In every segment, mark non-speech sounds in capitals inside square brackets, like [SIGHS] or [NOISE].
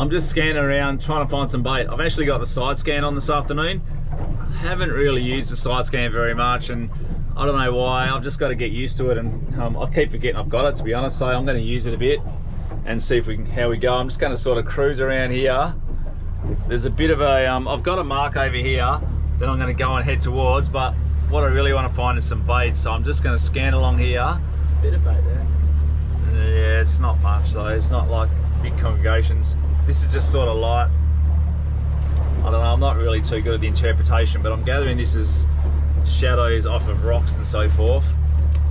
I'm just scanning around trying to find some bait. I've actually got the side scan on this afternoon. I haven't really used the side scan very much and I don't know why. I've just got to get used to it and um, I keep forgetting I've got it to be honest. So I'm going to use it a bit and see if we can, how we go. I'm just going to sort of cruise around here. There's a bit of a, um, I've got a mark over here that I'm going to go and head towards but what I really want to find is some bait. So I'm just going to scan along here. It's a bit of bait there. Yeah, it's not much though. It's not like big congregations. This is just sort of light. I don't know, I'm not really too good at the interpretation, but I'm gathering this is shadows off of rocks and so forth.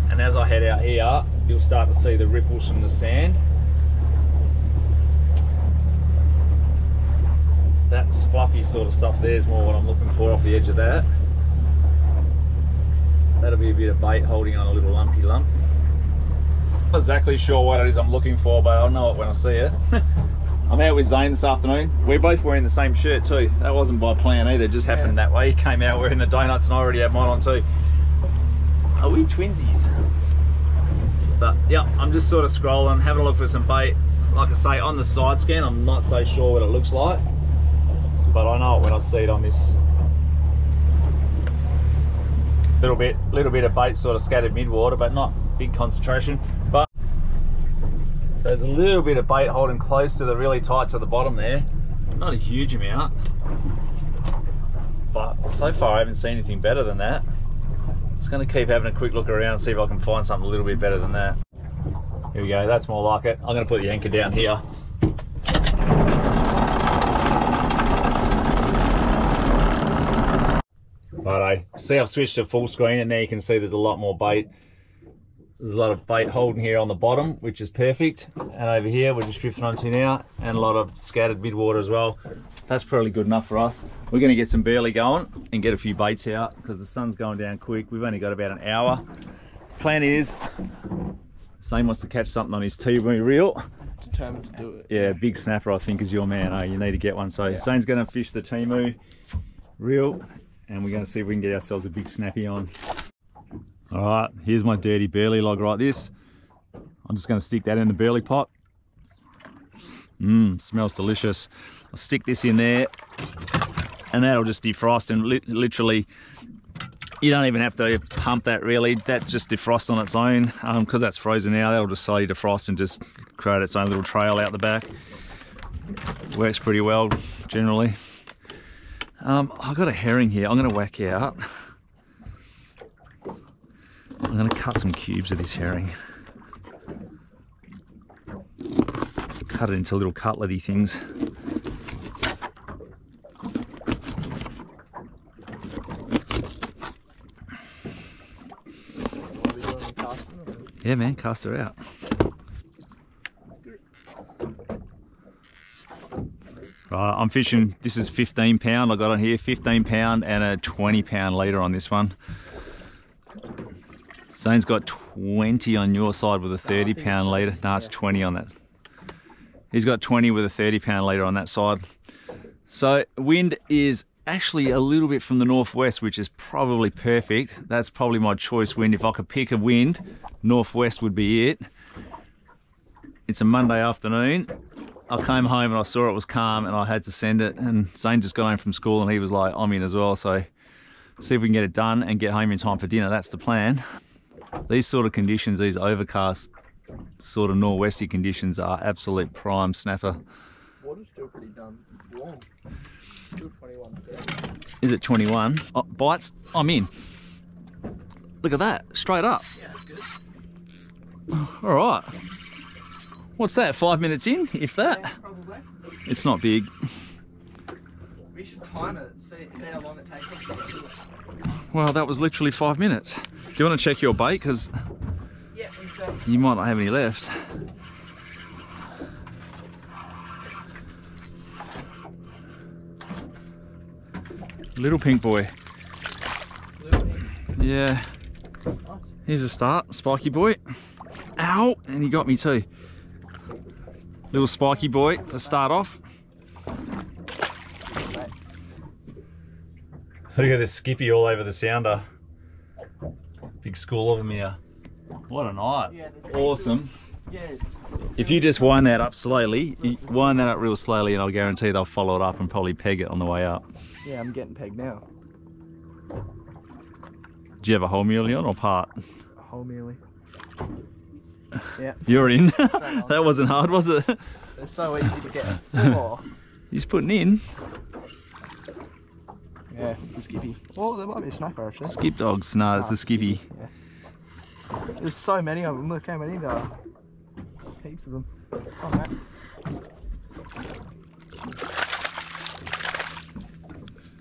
And as I head out here, you'll start to see the ripples from the sand. That fluffy sort of stuff there is more what I'm looking for off the edge of that. That'll be a bit of bait holding on a little lumpy lump. Not exactly sure what it is I'm looking for, but I'll know it when I see it. [LAUGHS] I'm out with Zane this afternoon. We're both wearing the same shirt too. That wasn't by plan either, it just happened yeah. that way. He came out wearing the donuts and I already have mine on too. Are we twinsies? But yeah, I'm just sort of scrolling, having a look for some bait. Like I say, on the side scan, I'm not so sure what it looks like. But I know it when I see it on this little bit, little bit of bait sort of scattered mid-water, but not big concentration. So there's a little bit of bait holding close to the really tight to the bottom there. Not a huge amount. But so far I haven't seen anything better than that. Just gonna keep having a quick look around, see if I can find something a little bit better than that. Here we go, that's more like it. I'm gonna put the anchor down here. Righto, see I've switched to full screen and there you can see there's a lot more bait. There's a lot of bait holding here on the bottom, which is perfect. And over here, we're just drifting onto now, and a lot of scattered midwater as well. That's probably good enough for us. We're gonna get some burley going and get a few baits out because the sun's going down quick. We've only got about an hour. Plan is, Zane wants to catch something on his Temu reel. Determined to do it. Yeah, big snapper I think is your man. Oh, you need to get one. So yeah. Zane's gonna fish the Temu reel and we're gonna see if we can get ourselves a big snappy on. All right, here's my dirty burley log right this. I'm just gonna stick that in the burley pot. Mmm, smells delicious. I'll stick this in there and that'll just defrost and li literally you don't even have to pump that really that just defrosts on its own because um, that's frozen now that'll just slowly defrost and just create its own little trail out the back works pretty well generally um, I've got a herring here I'm going to whack it out I'm going to cut some cubes of this herring. Cut it into little cutlery things. Yeah man, cast her out. Right, I'm fishing, this is 15 pound I got on here, 15 pound and a 20 pound leader on this one. Zane's got 20 on your side with a 30 pound leader. No, it's 20 on that. He's got 20 with a 30 pound leader on that side. So wind is actually a little bit from the northwest, which is probably perfect. That's probably my choice wind. If I could pick a wind, northwest would be it. It's a Monday afternoon. I came home and I saw it was calm and I had to send it. And Zane just got home from school and he was like, I'm in as well. So see if we can get it done and get home in time for dinner. That's the plan these sort of conditions, these overcast sort of nor'westy conditions are absolute prime snapper. Water's still pretty done warm. Still 21 Is it 21? Oh, bites? I'm in. Look at that, straight up. Yeah, good. [SIGHS] All right. What's that, five minutes in, if that? Yeah, probably. It's not big. We should time it, see, see how long it takes Well, that was literally five minutes. Do you want to check your bait? Because yeah, you might not have any left. Little pink boy. Little pink. Yeah. Here's a start, spiky boy. Ow! And he got me too. Little spiky boy to start off. Look at this skippy all over the sounder. Big school of them here. What a night. Yeah, awesome. Yeah. If you just wind that up slowly, wind that up real slowly, and I'll guarantee they'll follow it up and probably peg it on the way up. Yeah, I'm getting pegged now. Do you have a whole muley on or part? A whole mealy. Yeah. You're in. [LAUGHS] [LAUGHS] that wasn't hard, was it? They're so easy to get. [LAUGHS] He's putting in. Yeah, the skippy. Oh, there might be a snapper actually. Skip dogs. No, it's Ah, the skippy. Yeah. There's so many of them. Look how many there are. Heaps of them. Oh, Matt.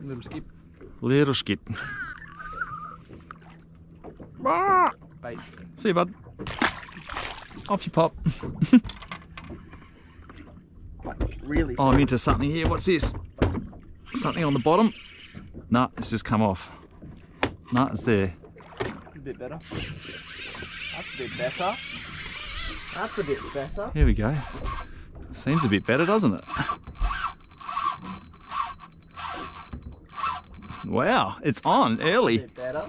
Little skip. Little skip. Bait. See you, bud. Off you pop. Really? Oh, I'm into something here. What's this? Something on the bottom? No, it's just come off. No, it's there. A bit better. That's a bit better. That's a bit better. Here we go. Seems a bit better, doesn't it? Wow, it's on A early. bit better.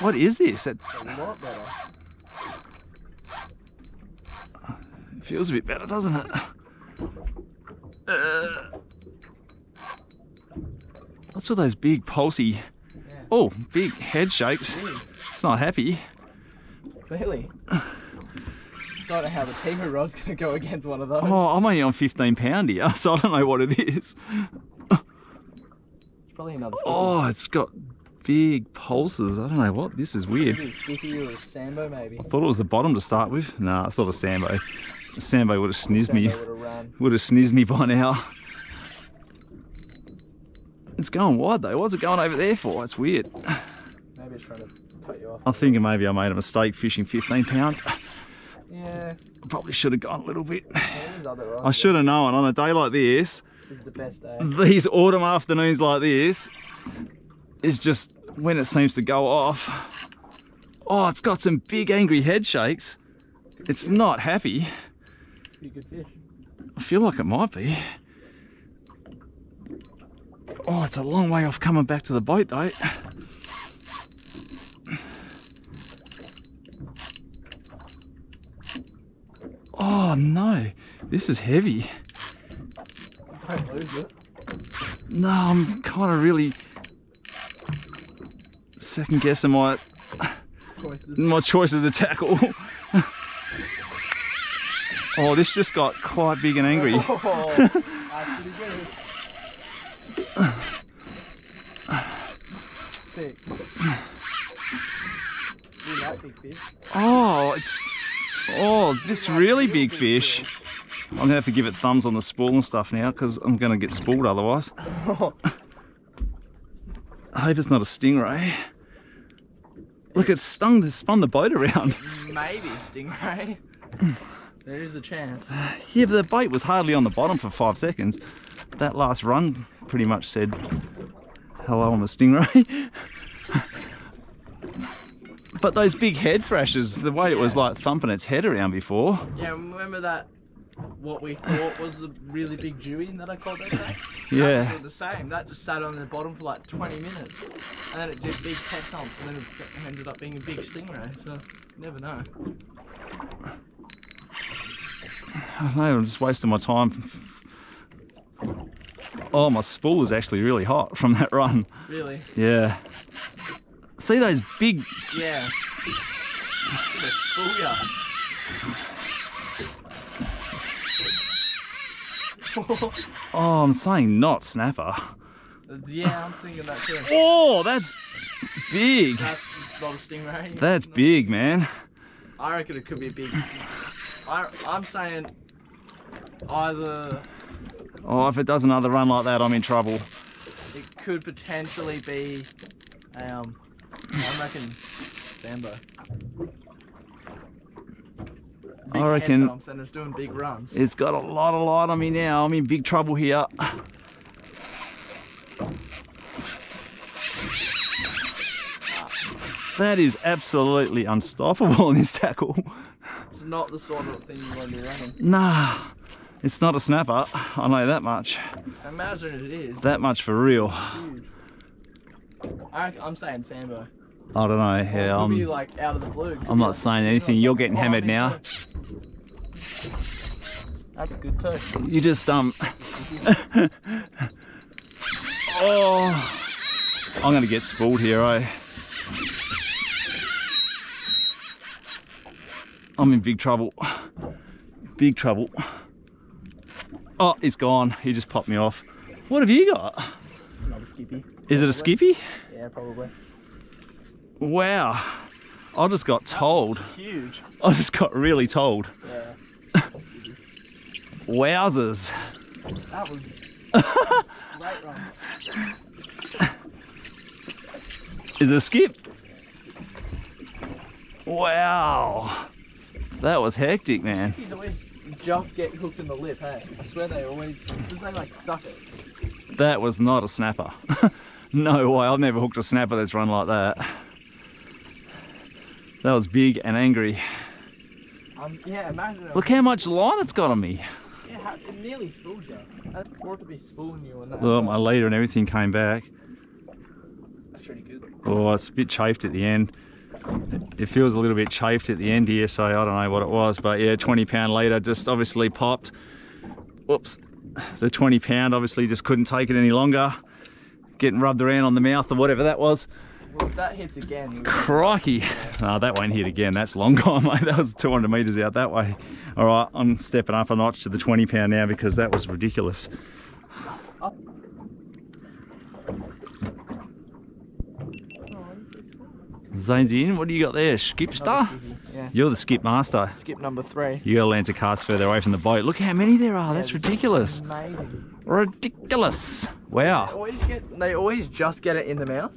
What is this? It A lot better. feels a bit better, doesn't it? Uh, what's with those big pulsy? Oh, big head shakes. It's not happy. Clearly. Don't know how the Temu rod's gonna go against one of those. Oh, I'm only on 15 pound here, [LAUGHS] so I don't know what it is. It's probably another. Oh, it's got big pulses. I don't know what. This is weird. A skippy or a sambo maybe. I Thought it was the bottom to start with. Nah, it's not a Sambo. A Sambo would have snizzed me. Would have. Would have snizzed me by now. It's going wide though. What's it going over there for? It's weird. Maybe it's trying to cut you off. I'm thinking maybe I made a mistake fishing 15 pound. Yeah. Probably should have gone a little bit. There's other rods. I should have known on a day like this, This is the best day. these autumn afternoons like this, is just when it seems to go off. Oh, it's got some big angry head shakes. It's not happy. Be a good fish. I feel like it might be. Oh, it's a long way off coming back to the boat though. Oh no, this is heavy. Don't lose it. No, I'm kind of really second guessing my Choices. my choices of tackle. [LAUGHS] oh, this just got quite big and angry. Oh, that's. Thick. You like big fish? Oh, it's oh, this really big fish. I'm gonna have to give it thumbs on the spool and stuff now because I'm gonna get spooled otherwise. [LAUGHS] I hope it's not a stingray. Look, it stung, the spun the boat around. Maybe stingray. [LAUGHS] there is a chance. Yeah, but the bait was hardly on the bottom for five seconds. That last run pretty much said, "Hello, I'm a stingray." but those big head thrashers, the way it was like thumping its head around before. Yeah, remember that? What we thought was the really big dewy that I caught that day? [LAUGHS] Yeah. That the same. That just sat on the bottom for like 20 minutes. And then it did big head thumps and then it ended up being a big stingray. So, never know. I don't know, I'm just wasting my time. Oh, my spool is actually really hot from that run. Really. Yeah. See those big. Yeah. Look at the. Oh, I'm saying not snapper. yeah, I'm thinking that too. Oh, that's big. That's not a stingray. That's big, man. I reckon it could be a big. I, I'm saying either Oh, if it does another run like that, I'm in trouble. it could potentially be, um, I reckon Sambo. Big I reckon- bumps and it's doing big runs. It's got a lot of light on me now. I'm in big trouble here. That is absolutely unstoppable in this tackle. It's not the sort of thing you want to be running. Nah, it's not a snapper. I know that much. Imagine it is. That much for real. I, I'm saying Sambo. I don't know. Yeah, I'm, like out of the blue. I'm not saying anything. You're getting Oh, hammered now. That's good too. You just um. [LAUGHS] oh, I'm gonna get spooled here, eh? I'm in big trouble. Big trouble. Oh, he's gone. He just popped me off. What have you got? Another skippy. Is it a skippy? Yeah, probably. Wow. I just got told. Huge. I just got really told. Yeah. Wowzers. That was great run. Is it a skip? Wow. That was hectic, man. Just get hooked in the lip, hey? I swear they always, because they like suck it. That was not a snapper. [LAUGHS] no way, I've never hooked a snapper that's run like that. That was big and angry. Um, yeah, imagine it. Look how much line it's got on me. Yeah, it nearly spooled you. That ought to be spooling you. Look, my leader and everything came back. That's pretty good. Oh, it's a bit chafed at the end. It feels a little bit chafed at the end here, so I don't know what it was, but yeah, 20 pound leader just obviously popped. Whoops. The 20 pound obviously just couldn't take it any longer. Getting rubbed around on the mouth or whatever that was. Well, if that hits again, Crikey. No, that won't hit again. That's long gone, [LAUGHS] mate. That was 200 metres out that way. All right, I'm stepping up a notch to the 20 pound now because that was ridiculous. Zanesy in, what do you got there? Skipstar? Yeah. You're the skip master. Skip number three. You gotta land to cast further away from the boat. Look how many there are. That's Yeah, this is ridiculous. Amazing. Ridiculous. They Wow. always get. They always just get it in the mouth.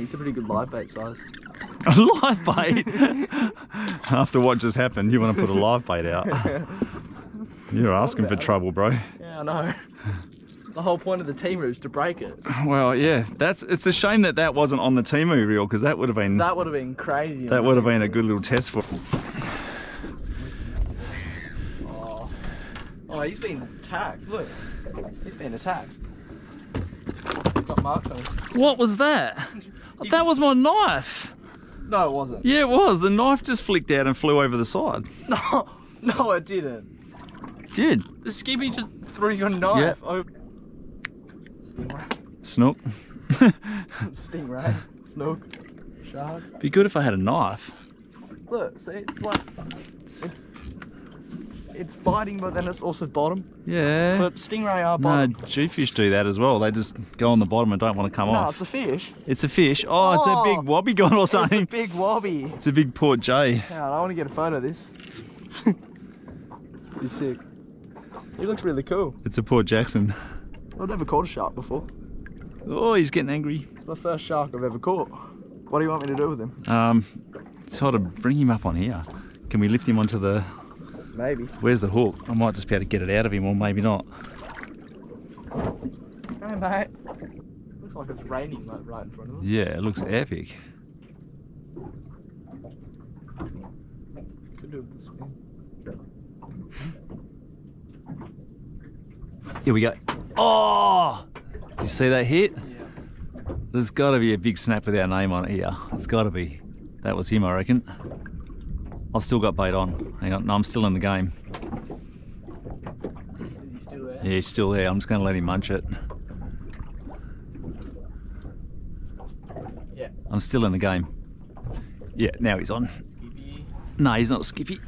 It's a pretty good live bait size. [LAUGHS] A live bait. [LAUGHS] After what just happened, you want to put a live bait out. [LAUGHS] You're asking for trouble, bro. Yeah, I know. The whole point of the team is to break it. Well, yeah, that's it's a shame that that wasn't on the Temu reel because that would have been that, would have been crazy. That would have been a good little test for. Oh. oh, he's been attacked. Look, he's been attacked. He's got marks on him. What was that? [LAUGHS] That just- was my knife. No, it wasn't. Yeah, it was. The knife just flicked out and flew over the side. [LAUGHS] No, no, it didn't. Did The skippy just threw your knife over. Snook. [LAUGHS] Stingray. Snook. Shark. Be good if I had a knife. Look, see, it's like it's it's fighting, but then it's also bottom. Yeah. But stingray are bottom. no. Jewfish do that as well. They just go on the bottom and don't want to come No, off. it's a fish. It's a fish. Oh, it's a big oh. big wobbegong or It's a something. big wobby. It's a big Port J. Yeah, I want to get a photo of this. [LAUGHS] Be sick. He looks really cool. It's a Port Jackson. I've never caught a shark before. Oh, he's getting angry. It's my first shark I've ever caught. What do you want me to do with him? Um, sort of bring him up on here. Can we lift him onto the? Maybe. Where's the hook? I might just be able to get it out of him, or maybe not. Hey, mate. Looks like it's raining like right in front of us. Yeah, it looks epic. Could do with the spin. Here we go. Oh! Did you see that hit? Yeah. There's got to be a big snap with our name on it here. It's got to be. That was him, I reckon. I've still got bait on. Hang on, no, I'm still in the game. Is he still there? Yeah, he's still there. I'm just going to let him munch it. Yeah. I'm still in the game. Yeah, now he's on. Skippy. No, he's not Skippy.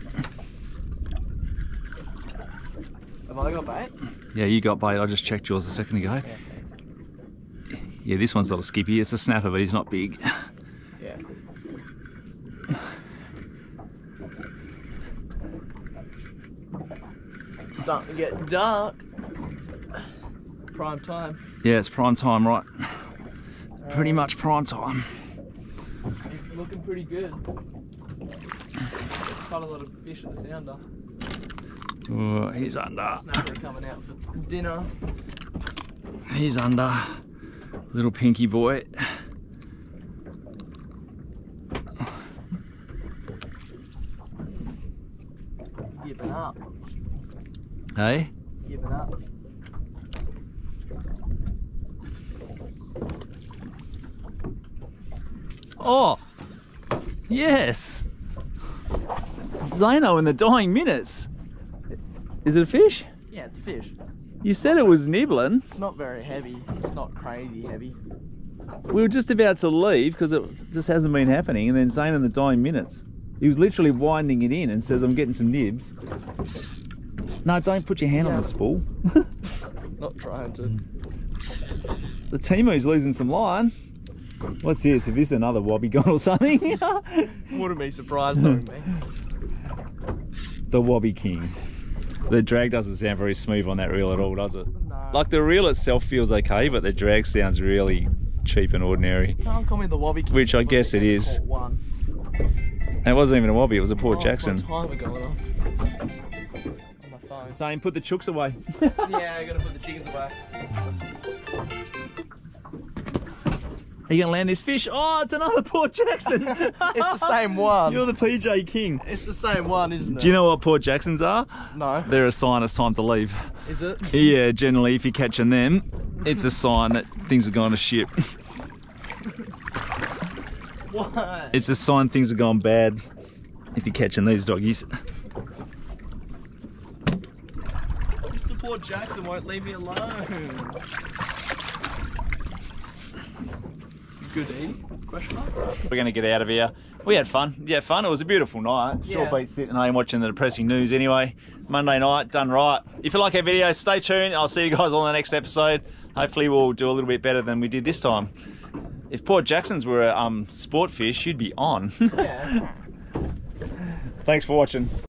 Have I got bait? Yeah, you got bait. I just checked yours a second ago. Yeah. Yeah, this one's not a Skippy. It's a snapper, but he's not big. Yeah. Starting to get dark. Prime time. Yeah, it's prime time, right? Pretty much prime time. It's looking pretty good. Quite a lot of fish in the sounder. Oh, he's under. Snapper coming out for dinner. He's under. Little pinky boy. Giving up. Hey? Giving up. Oh! Yes! Zano in the dying minutes. Is it a fish? Yeah, it's a fish. You said it was nibbling. It's not very heavy. It's not crazy heavy. We were just about to leave because it just hasn't been happening, and then Zane in the dying minutes. He was literally winding it in and says, I'm getting some nibs. No, don't put your hand on the spool. [LAUGHS] Not trying to. the Temu's losing some line. What's this? If this is another wobbegong or something? [LAUGHS] Wouldn't be surprised knowing [LAUGHS] me. the Wobbie King. The drag doesn't sound very smooth on that reel at all, does it? No. Like the reel itself feels okay, but the drag sounds really cheap and ordinary. Can't call me the Wobby King. Which I guess it is. It wasn't even a Wobbie, it was a Port Oh, Jackson. It's my going off. On my phone. Saying put the chooks away. [LAUGHS] yeah, I gotta put the chickens away. Are you gonna land this fish? Oh, it's another [LAUGHS] Port Jackson. [LAUGHS] It's the same one. You're the PJ King. It's the same one, isn't it? Do you know what Port Jacksons are? No. They're a sign it's time to leave. Is it? Yeah, generally, if you're catching them, it's a sign that things are going to shit. [LAUGHS] What? It's a sign things are going bad if you're catching these doggies. Mr. Port Jackson won't leave me alone. Good eating? Question mark? We're going to get out of here. We had fun. Yeah, fun. It was a beautiful night. Sure Yeah. beat sitting home watching the depressing news anyway. Monday night, done right. If you like our videos, stay tuned. I'll see you guys on the next episode. Hopefully we'll do a little bit better than we did this time. If Port Jacksons were a um, sport fish, you'd be on. [LAUGHS] Yeah. Thanks for watching.